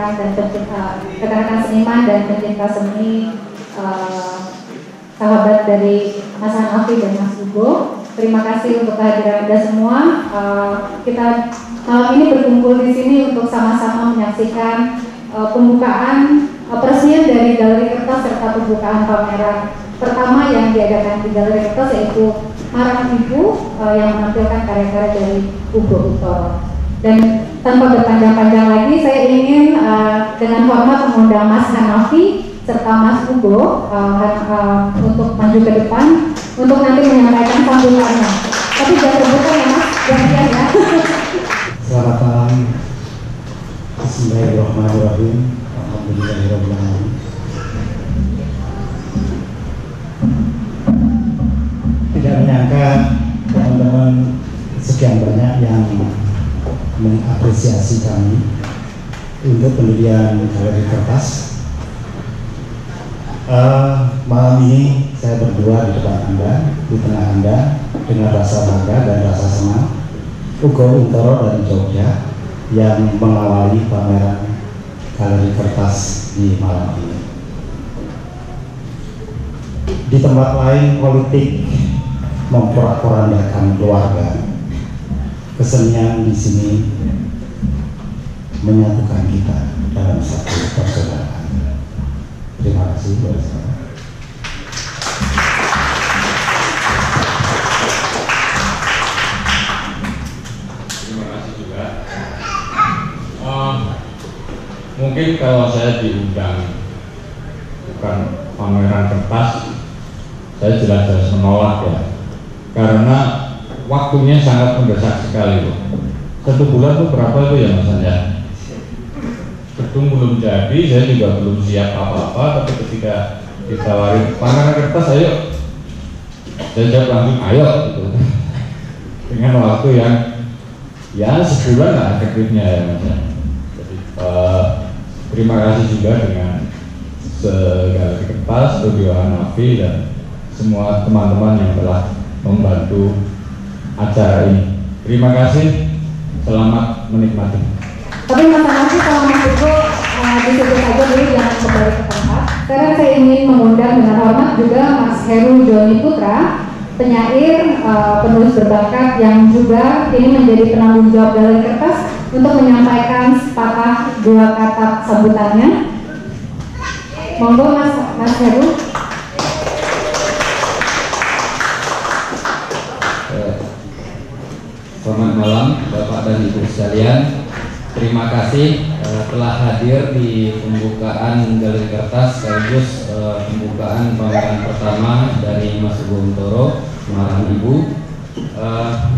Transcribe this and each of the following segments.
rekan-rekan dan rekan-rekan seniman dan pencinta seni uh, sahabat dari Mas Hanafi dan Mas Hugo. Terima kasih untuk kehadiran Anda semua. Uh, kita malam ini berkumpul di sini untuk sama-sama menyaksikan uh, pembukaan uh, peresmian dari Galeri Kertas serta pembukaan pameran pertama yang diadakan di Galeri Kertas yaitu Marang Ibu uh, yang menampilkan karya-karya dari Hugo Utoro. Dan tanpa berpanjang-panjang lagi, saya ingin uh, dengan hormat mengundang Mas Hanafi serta Mas Hugo uh, uh, untuk maju ke depan untuk nanti menyampaikan sambutannya. Tapi jangan terbuka ya Mas, gantian ya. Selamat malam. Bismillahirrahmanirrahim. Mengapresiasi kami untuk pendirian galeri kertas. Uh, malam ini saya berdua di depan Anda, di tengah Anda, dengan rasa bangga dan rasa senang. Ugo Untoro dari Jogja yang mengawali pameran galeri kertas di malam ini. Di tempat lain politik memporak-porandakan keluarga kesenian di sini menyatukan kita dalam satu persaudaraan. Terima kasih buat saya. Terima kasih juga. Uh, mungkin kalau saya diundang bukan pameran kertas, saya jelas-jelas menolak ya, karena waktunya sangat mendesak sekali loh. Satu bulan tuh berapa itu ya Mas Anja? Gedung belum jadi, saya juga belum siap apa-apa, tapi ketika ditawarin pameran kertas, ayo, saya jawab langsung ayo gitu. Dengan waktu yang ya sebulan lah efektifnya ya Mas. Jadi uh, terima kasih juga dengan segala kertas, studio Hanafi dan semua teman-teman yang telah membantu acara ini. Terima kasih. Selamat menikmati. Tapi Mas Hanafi kalau Hugo uh, di situ saja dulu jangan kembali ke tempat. Sekarang saya ingin mengundang dengan hormat juga Mas Heru Joni Putra, penyair uh, penulis berbakat yang juga ini menjadi penanggung jawab dari kertas untuk menyampaikan sepatah dua kata sambutannya. Monggo Mas Mas Heru. Selamat malam Bapak dan Ibu sekalian. Terima kasih uh, telah hadir di pembukaan Galeri Kertas sekaligus uh, pembukaan pameran pertama dari Mas Guntoro Marang Ibu. Uh,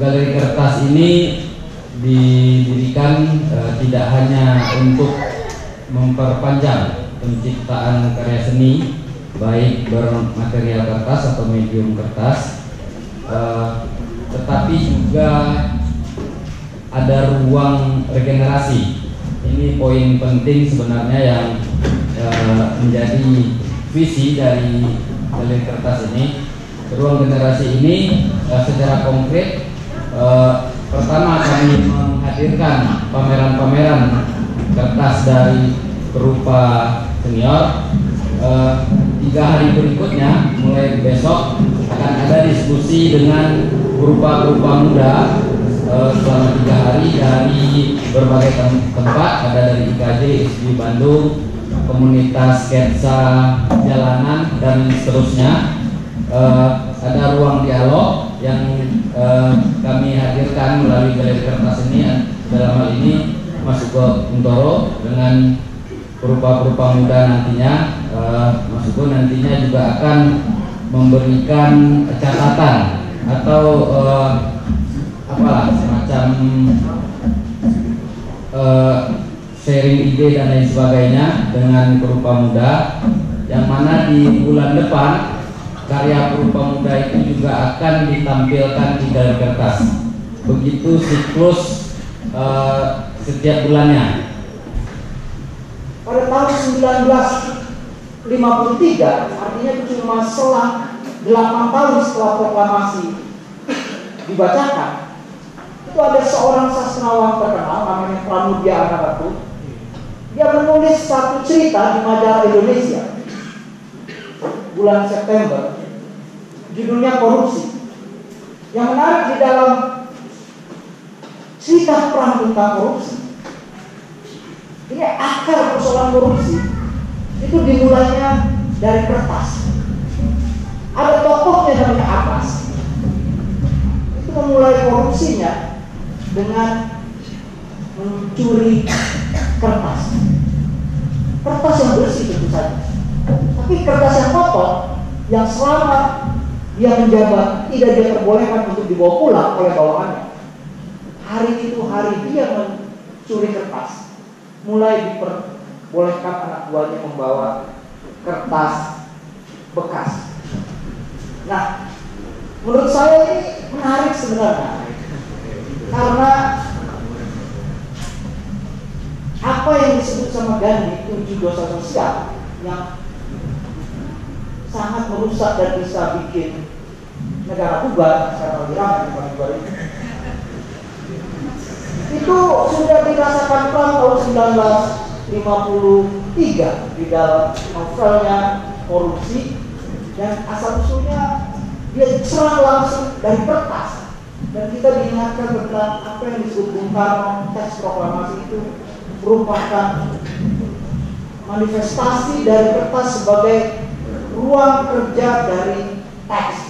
Galeri Kertas ini didirikan tidak hanya untuk memperpanjang penciptaan karya seni baik bermaterial kertas atau medium kertas uh, tetapi juga ada ruang regenerasi. Ini poin penting sebenarnya yang uh, menjadi visi dari galeri kertas ini. Ruang generasi ini uh, secara konkret uh, pertama kami menghadirkan pameran-pameran kertas dari berupa senior. Uh, tiga hari berikutnya mulai besok akan ada diskusi dengan berupa-berupa muda uh, selama tiga hari dari berbagai tem tempat ada dari IKJ, ISB Bandung, komunitas sketsa jalanan dan seterusnya. Uh, ada ruang dialog yang uh, kami hadirkan melalui galeri kertas ini dalam hal ini Mas Ugo Untoro dengan berupa-berupa muda nantinya. Uh, Mas nantinya juga akan memberikan catatan atau uh, apalah semacam uh, sharing ide dan lain sebagainya dengan perupa muda yang mana di bulan depan karya perupa muda itu juga akan ditampilkan di dalam kertas. Begitu siklus uh, setiap bulannya. Pada tahun 1953 artinya cuma selang 8 tahun setelah proklamasi dibacakan itu ada seorang sastrawan terkenal namanya Pramudia Anaratu dia menulis satu cerita di majalah Indonesia bulan September judulnya korupsi yang menarik di dalam cerita perang tentang korupsi. Ini akar persoalan korupsi itu dimulainya dari kertas ada tokohnya namanya Abbas itu memulai korupsinya dengan mencuri kertas. Kertas yang bersih tentu saja. Tapi kertas yang kotor yang selama dia menjabat tidak dia perbolehkan untuk dibawa pulang oleh bawahannya. Hari itu hari dia mencuri kertas mulai diperbolehkan anak buahnya membawa kertas bekas nah menurut saya ini menarik sebenarnya. Karena apa yang disebut sama Gandhi tujuh dosa sosial yang sangat merusak dan bisa bikin negara bubar secara lebih ramai itu sudah dirasakan Trump tahun 1953 di dalam novelnya korupsi dan asal usulnya dia serang langsung dari kertas dan kita diingatkan tentang apa yang disebut Bung Karno teks proklamasi itu merupakan manifestasi dari kertas sebagai ruang kerja dari teks.